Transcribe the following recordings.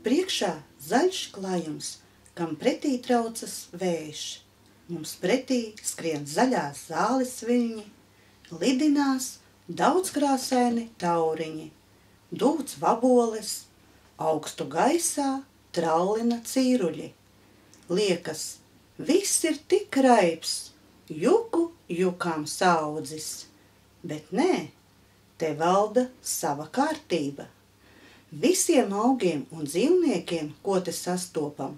Priekšā zaļš klājums, kam pretī traucas vējš. Mums pretī skrien zaļās zāles viļņi, lidinās daudzkrāsaini tauriņi, dūts vaboles, augstu gaisā trallina cīruļi. Liekas, viss ir tik raips, juku jukām saudzis, bet nē, te valda sava kārtība. Visiem augiem un dzīvniekiem, ko te sastopam,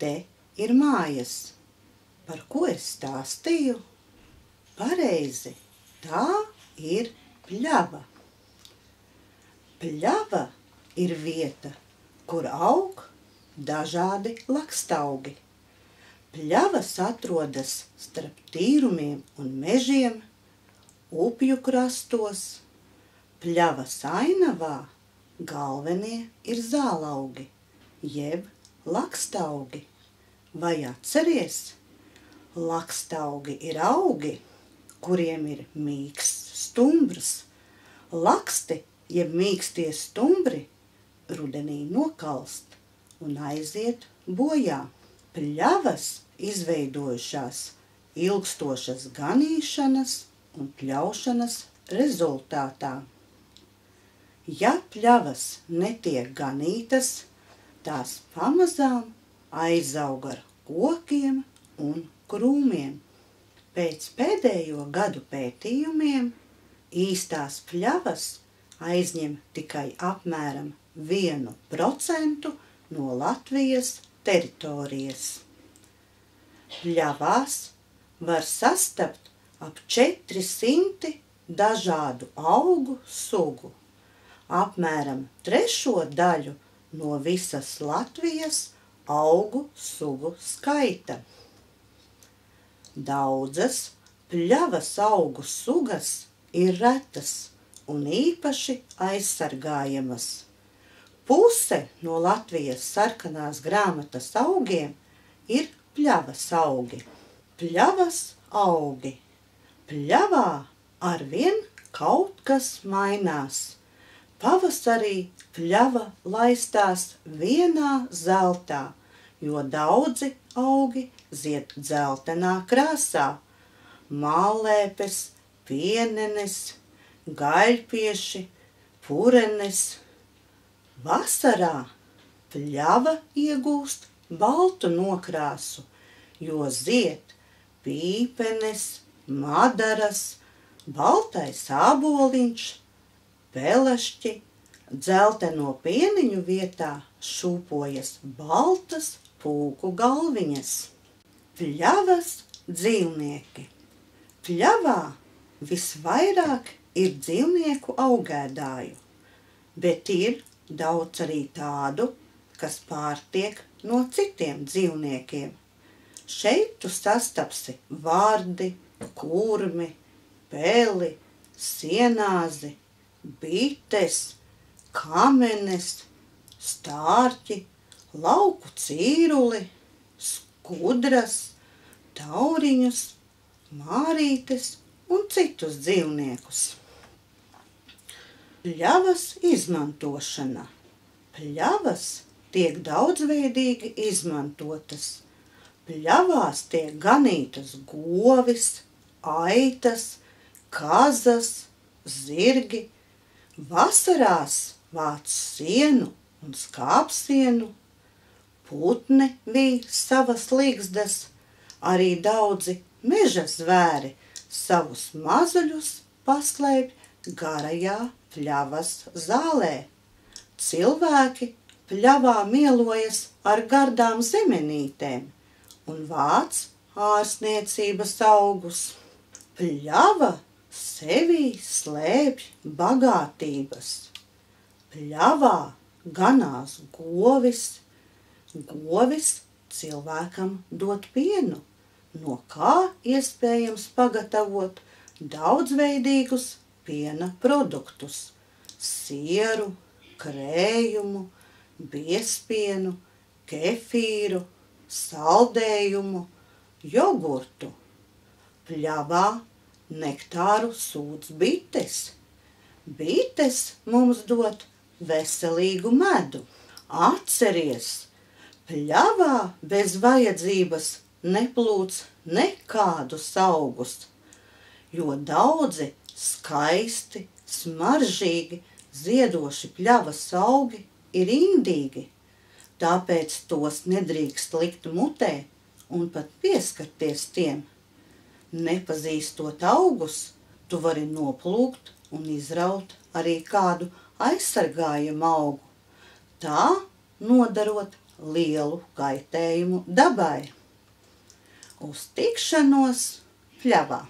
te ir mājas. Par ko es stāstīju? Pareizi, tā ir pļava. Pļava ir vieta, kur aug dažādi lakstaugi. Pļavas atrodas starp tīrumiem un mežiem, upju krastos. Pļavas ainavā galvenie ir zālaugi, jeb lakstaugi. Vai atceries? Lakstaugi ir augi, kuriem ir mīksts stumbrs. Laksti, jeb mīkstie stumbri, rudenī nokalst un aiziet bojā. Pļavas izveidojušās ilgstošas ganīšanas un pļaušanas rezultātā. Ja pļavas netiek ganītas, tās pamazām aizaug ar kokiem un krūmiem. Pēc pēdējo gadu pētījumiem īstās pļavas aizņem tikai apmēram 1% no Latvijas teritorijas. Pļavās var sastapt ap 400 dažādu augu sugu. Apmēram trešo daļu no visas Latvijas augu sugu skaita. Daudzas pļavas augu sugas ir retas un īpaši aizsargājamas. Puse no Latvijas sarkanās grāmatas augiem ir pļavas augi. Pļavas augi. Pļavā arvien kaut kas mainās. Pavasarī pļava laistās vienā zeltā, jo daudzi augi zied dzeltenā krāsā. Mālēpes, pienenes, gaļpieši, purenes. Vasarā pļava iegūst baltu nokrāsu, jo zied pīpenes, madaras, baltais āboliņš, pelešķi, dzelteno pieniņu vietā šūpojas baltas pūku galviņas. Pļavas dzīvnieki. Pļavā visvairāk ir dzīvnieku augēdāju, bet ir daudz arī tādu, kas pārtiek no citiem dzīvniekiem. Šeit tu sastapsi vārdi, kurmi, peli, sienāzi, bites, kamenes, stārķi, lauku cīruli, skudras, tauriņus, mārītes un citus dzīvniekus. Pļavas izmantošana. Pļavas tiek daudzveidīgi izmantotas. Pļavās tiek ganītas govis, aitas, kazas, zirgi. Vasarās vāc sienu un skāpsienu. Putni bija savas līgzdas, arī daudzi meža zvēri savus mazuļus paslēpj garajā pļavas zālē. Cilvēki pļavā mielojas ar gardām zemenītēm un vāc ārsniecības augus. Pļava sevī slēpj bagātības. Pļavā ganās govis, govis cilvēkam dot pienu, no kā iespējams pagatavot daudzveidīgus piena produktus - sieru, krējumu, biespienu, kefīru, saldējumu, jogurtu. Pļavā nektāru sūdz bites. Bites mums dod veselīgu medu. Atceries, pļavā bez vajadzības neplūc nekādus augus, jo daudzi skaisti, smaržīgi, ziedoši pļavas augi ir indīgi, tāpēc tos nedrīkst likt mutē un pat pieskarties tiem. Nepazīstot augus, tu vari noplūkt un izraut arī kādu aizsargājumu augu, tā nodarot lielu kaitējumu dabai. Uz tikšanos pļavā!